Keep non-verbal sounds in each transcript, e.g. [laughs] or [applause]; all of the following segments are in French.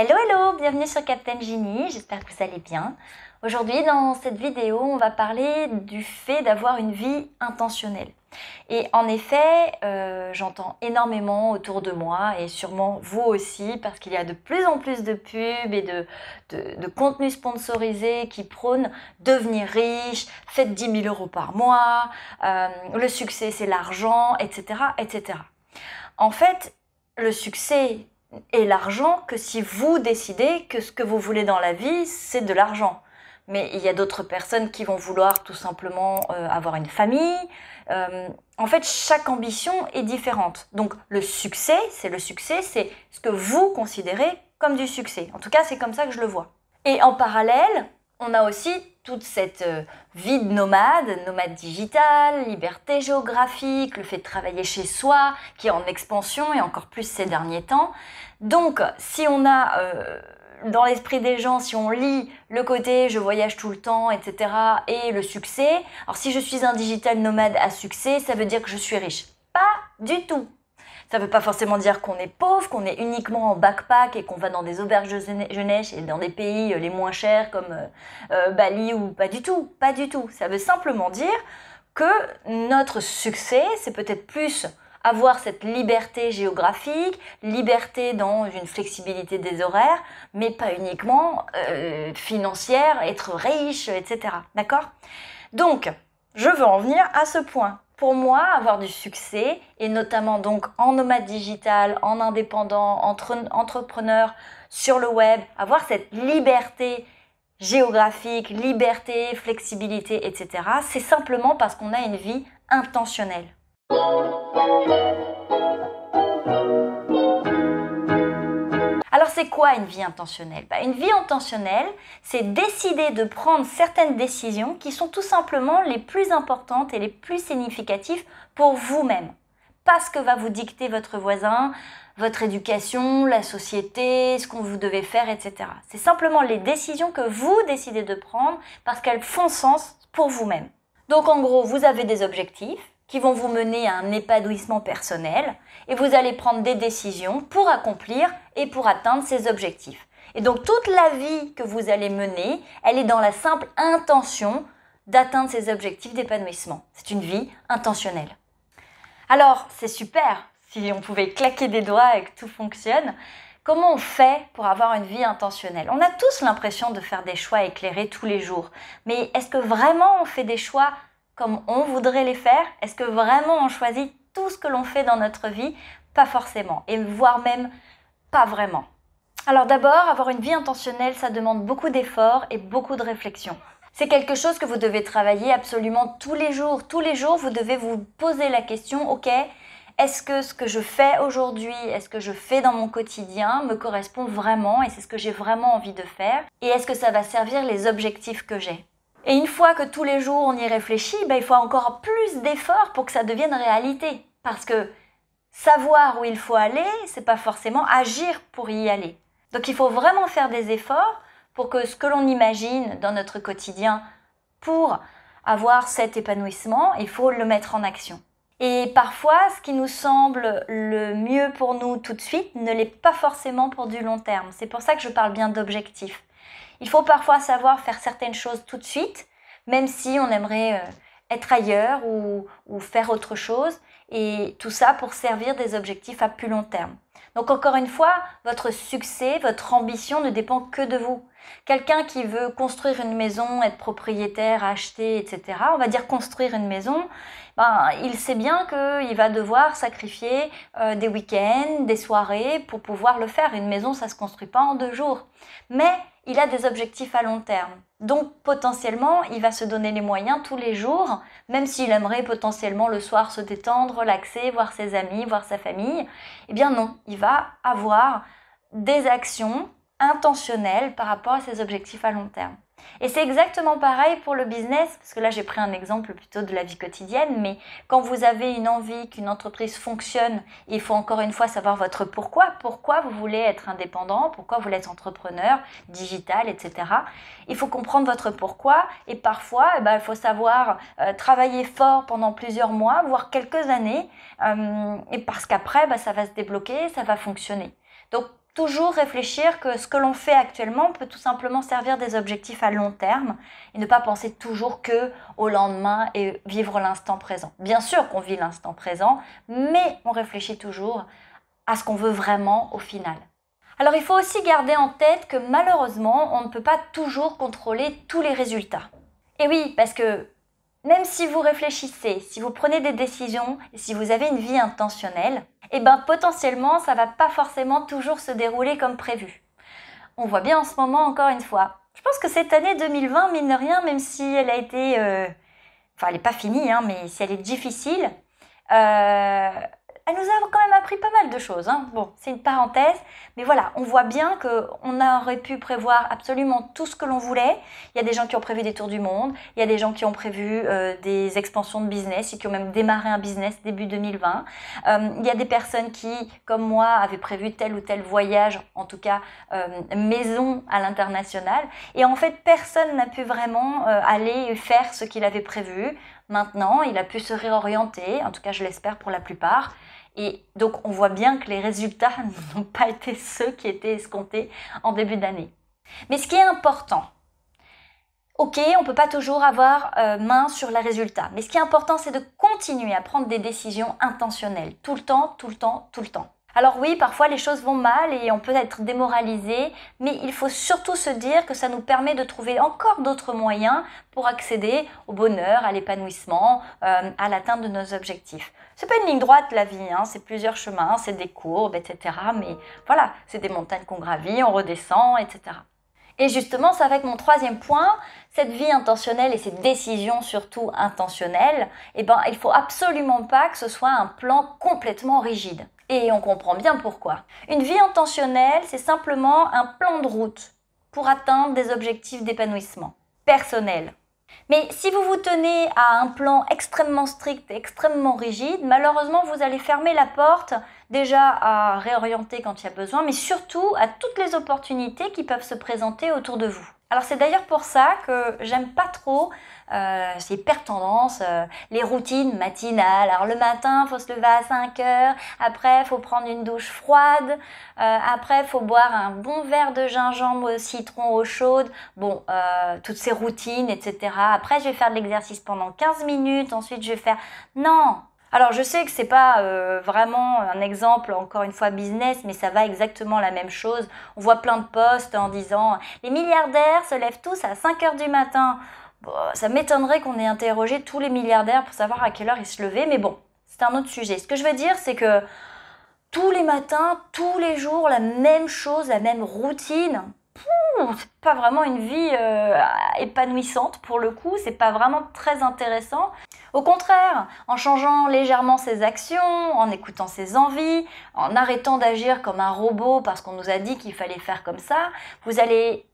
Hello hello, bienvenue sur Captain Genie, j'espère que vous allez bien. Aujourd'hui dans cette vidéo on va parler du fait d'avoir une vie intentionnelle. Et en effet, euh, j'entends énormément autour de moi et sûrement vous aussi parce qu'il y a de plus en plus de pubs et de, de, contenus sponsorisés qui prônent devenir riche, faites 10 000 euros par mois, euh, le succès c'est l'argent, etc., etc. En fait, le succès et l'argent que si vous décidez que ce que vous voulez dans la vie, c'est de l'argent. Mais il y a d'autres personnes qui vont vouloir tout simplement euh, avoir une famille. Euh, en fait, chaque ambition est différente. Donc le succès, c'est le succès, c'est ce que vous considérez comme du succès. En tout cas, c'est comme ça que je le vois. Et en parallèle, on a aussi toute cette euh, vie de nomade, nomade digital, liberté géographique, le fait de travailler chez soi, qui est en expansion et encore plus ces derniers temps. Donc, si on a euh, dans l'esprit des gens, si on lit le côté je voyage tout le temps, etc., et le succès, alors si je suis un digital nomade à succès, ça veut dire que je suis riche. Pas du tout. Ça ne veut pas forcément dire qu'on est pauvre, qu'on est uniquement en backpack et qu'on va dans des auberges de jeunesse et dans des pays euh, les moins chers comme euh, euh, Bali ou pas du tout. Pas du tout. Ça veut simplement dire que notre succès, c'est peut-être plus avoir cette liberté géographique, liberté dans une flexibilité des horaires, mais pas uniquement financière, être riche, etc. D'accord? Donc, je veux en venir à ce point pour moi, avoir du succès, et notamment donc en nomade digital, en indépendant, entre entrepreneur sur le web, avoir cette liberté géographique, liberté, flexibilité, etc., c'est simplement parce qu'on a une vie intentionnelle. C'est quoi une vie intentionnelle? Bah, Une vie intentionnelle, c'est décider de prendre certaines décisions qui sont tout simplement les plus importantes et les plus significatives pour vous-même. Pas ce que va vous dicter votre voisin, votre éducation, la société, ce qu'on vous devez faire, etc. C'est simplement les décisions que vous décidez de prendre parce qu'elles font sens pour vous-même. Donc en gros, vous avez des objectifs, qui vont vous mener à un épanouissement personnel et vous allez prendre des décisions pour accomplir et pour atteindre ces objectifs. Et donc toute la vie que vous allez mener, elle est dans la simple intention d'atteindre ces objectifs d'épanouissement. C'est une vie intentionnelle. Alors, c'est super si on pouvait claquer des doigts et que tout fonctionne. Comment on fait pour avoir une vie intentionnelle? On a tous l'impression de faire des choix éclairés tous les jours. Mais est-ce que vraiment on fait des choix comme on voudrait les faire? Est-ce que vraiment on choisit tout ce que l'on fait dans notre vie? Pas forcément, et voire même pas vraiment. Alors d'abord, avoir une vie intentionnelle, ça demande beaucoup d'efforts et beaucoup de réflexion. C'est quelque chose que vous devez travailler absolument tous les jours. Tous les jours, vous devez vous poser la question, ok, est-ce que ce que je fais aujourd'hui, est-ce que je fais dans mon quotidien me correspond vraiment et c'est ce que j'ai vraiment envie de faire? Et est-ce que ça va servir les objectifs que j'ai? Et une fois que tous les jours on y réfléchit, ben, il faut encore plus d'efforts pour que ça devienne réalité. Parce que savoir où il faut aller, c'est pas forcément agir pour y aller. Donc il faut vraiment faire des efforts pour que ce que l'on imagine dans notre quotidien pour avoir cet épanouissement, il faut le mettre en action. Et parfois, ce qui nous semble le mieux pour nous tout de suite ne l'est pas forcément pour du long terme. C'est pour ça que je parle bien d'objectifs. Il faut parfois savoir faire certaines choses tout de suite, même si on aimerait euh, être ailleurs ou, faire autre chose, et tout ça pour servir des objectifs à plus long terme. Donc encore une fois, votre succès, votre ambition ne dépend que de vous. Quelqu'un qui veut construire une maison, être propriétaire, acheter, etc., on va dire construire une maison, ben, il sait bien qu'il va devoir sacrifier euh, des week-ends, des soirées pour pouvoir le faire. Une maison, ça ne se construit pas en deux jours. Mais il a des objectifs à long terme. Donc potentiellement, il va se donner les moyens tous les jours, même s'il aimerait potentiellement le soir se détendre, relaxer, voir ses amis, voir sa famille. Eh bien non, il va avoir des actions intentionnelles par rapport à ses objectifs à long terme. Et c'est exactement pareil pour le business, parce que là j'ai pris un exemple plutôt de la vie quotidienne, mais quand vous avez une envie qu'une entreprise fonctionne, il faut encore une fois savoir votre pourquoi, pourquoi vous voulez être indépendant, pourquoi vous voulez être entrepreneur, digital, etc. Il faut comprendre votre pourquoi et parfois eh ben, il faut savoir euh, travailler fort pendant plusieurs mois, voire quelques années, euh, parce qu'après ben, ça va se débloquer, ça va fonctionner. Donc toujours réfléchir que ce que l'on fait actuellement peut tout simplement servir des objectifs à long terme et ne pas penser toujours que au lendemain et vivre l'instant présent. Bien sûr qu'on vit l'instant présent, mais on réfléchit toujours à ce qu'on veut vraiment au final. Alors il faut aussi garder en tête que malheureusement, on ne peut pas toujours contrôler tous les résultats. Et oui, parce que même si vous réfléchissez, si vous prenez des décisions, si vous avez une vie intentionnelle, eh ben potentiellement ça va pas forcément toujours se dérouler comme prévu. On voit bien en ce moment encore une fois. Je pense que cette année 2020, mine de rien, même si elle a été, euh, enfin elle n'est pas finie, hein, mais si elle est difficile, euh, elle nous a quand même appris pas mal de choses. Hein. Bon, c'est une parenthèse, mais voilà, on voit bien qu'on aurait pu prévoir absolument tout ce que l'on voulait. Il y a des gens qui ont prévu des tours du monde, il y a des gens qui ont prévu euh, des expansions de business et qui ont même démarré un business début 2020. Euh, il y a des personnes qui, comme moi, avaient prévu tel ou tel voyage, en tout cas euh, maison à l'international. Et en fait, personne n'a pu vraiment aller faire ce qu'il avait prévu. Maintenant, il a pu se réorienter, en tout cas je l'espère pour la plupart. Et donc on voit bien que les résultats [laughs] n'ont pas été ceux qui étaient escomptés en début d'année. Mais ce qui est important, ok, on ne peut pas toujours avoir euh, main sur les résultats, mais ce qui est important, c'est de continuer à prendre des décisions intentionnelles, tout le temps, tout le temps, tout le temps. Alors oui, parfois les choses vont mal et on peut être démoralisé, mais il faut surtout se dire que ça nous permet de trouver encore d'autres moyens pour accéder au bonheur, à l'épanouissement, euh, à l'atteinte de nos objectifs. C'est pas une ligne droite la vie, hein, c'est plusieurs chemins, c'est des courbes, etc. Mais voilà, c'est des montagnes qu'on gravit, on redescend, etc. Et justement, c'est avec mon troisième point, cette vie intentionnelle et ces décisions surtout intentionnelles, eh ben, il faut absolument pas que ce soit un plan complètement rigide. Et on comprend bien pourquoi. Une vie intentionnelle, c'est simplement un plan de route pour atteindre des objectifs d'épanouissement personnel. Mais si vous vous tenez à un plan extrêmement strict extrêmement rigide, malheureusement, vous allez fermer la porte déjà à réorienter quand il y a besoin, mais surtout à toutes les opportunités qui peuvent se présenter autour de vous. Alors c'est d'ailleurs pour ça que j'aime pas trop, euh, c'est hyper tendance, euh, les routines matinales. Alors le matin, faut se lever à 5 heures, après faut prendre une douche froide, euh, après faut boire un bon verre de gingembre citron eau chaude. Bon, euh, toutes ces routines, etc. Après je vais faire de l'exercice pendant 15 minutes, ensuite je vais faire... Non, alors je sais que c'est pas euh, vraiment un exemple encore une fois business, mais ça va exactement la même chose. On voit plein de posts en disant les milliardaires se lèvent tous à 5 heures du matin. ça m'étonnerait qu'on ait interrogé tous les milliardaires pour savoir à quelle heure ils se levaient, mais bon, c'est un autre sujet. Ce que je veux dire, c'est que tous les matins, tous les jours, la même chose, la même routine, c'est pas vraiment une vie euh, épanouissante pour le coup, c'est pas vraiment très intéressant. Au contraire, en changeant légèrement ses actions, en écoutant ses envies, en arrêtant d'agir comme un robot parce qu'on nous a dit qu'il fallait faire comme ça, vous allez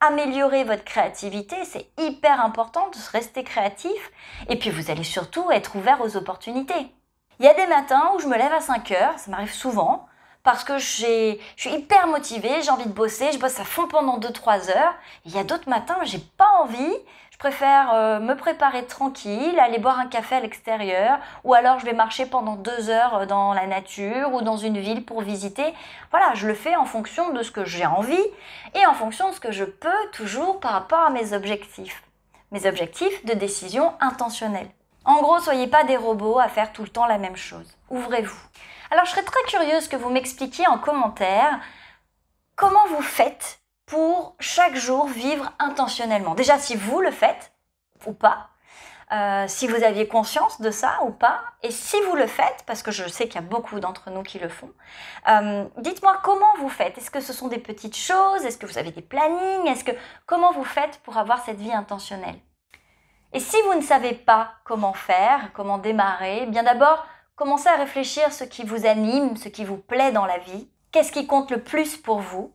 améliorer votre créativité, c'est hyper important de rester créatif et puis vous allez surtout être ouvert aux opportunités. Il y a des matins où je me lève à 5 heures, ça m'arrive souvent, parce que je suis hyper motivée, j'ai envie de bosser, je bosse à fond pendant 2-3 heures. Il y a d'autres matins, j'ai pas envie, je préfère euh, me préparer tranquille, aller boire un café à l'extérieur, ou alors je vais marcher pendant 2 heures euh, dans la nature ou dans une ville pour visiter. Voilà, je le fais en fonction de ce que j'ai envie et en fonction de ce que je peux toujours par rapport à mes objectifs. Mes objectifs de décision intentionnelle. En gros, soyez pas des robots à faire tout le temps la même chose. Ouvrez-vous. Alors je serais très curieuse que vous m'expliquiez en commentaire comment vous faites pour chaque jour vivre intentionnellement. Déjà si vous le faites ou pas, euh, si vous aviez conscience de ça ou pas, et si vous le faites, parce que je sais qu'il y a beaucoup d'entre nous qui le font, euh, dites-moi comment vous faites. Est-ce que ce sont des petites choses? Est-ce que vous avez des plannings? Est-ce que comment vous faites pour avoir cette vie intentionnelle? Et si vous ne savez pas comment faire, comment démarrer, eh bien d'abord Commencez à réfléchir ce qui vous anime, ce qui vous plaît dans la vie, qu'est-ce qui compte le plus pour vous?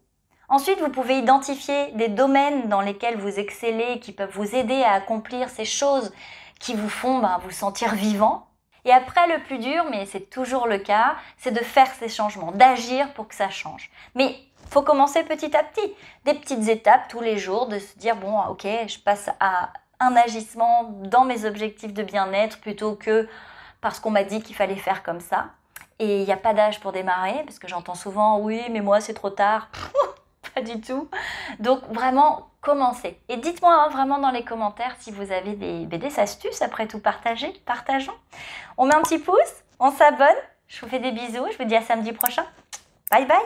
Ensuite, vous pouvez identifier des domaines dans lesquels vous excellez, qui peuvent vous aider à accomplir ces choses qui vous font ben, vous sentir vivant. Et après, le plus dur, mais c'est toujours le cas, c'est de faire ces changements, d'agir pour que ça change. Mais faut commencer petit à petit, des petites étapes tous les jours, de se dire bon, ok, je passe à un agissement dans mes objectifs de bien-être plutôt que parce qu'on m'a dit qu'il fallait faire comme ça. Et il n'y a pas d'âge pour démarrer, parce que j'entends souvent, oui, mais moi c'est trop tard. [laughs] pas du tout. Donc vraiment, commencez. Et dites-moi hein, vraiment dans les commentaires si vous avez des, des astuces, après tout, partagez, partageons. On met un petit pouce, on s'abonne. Je vous fais des bisous, je vous dis à samedi prochain. Bye bye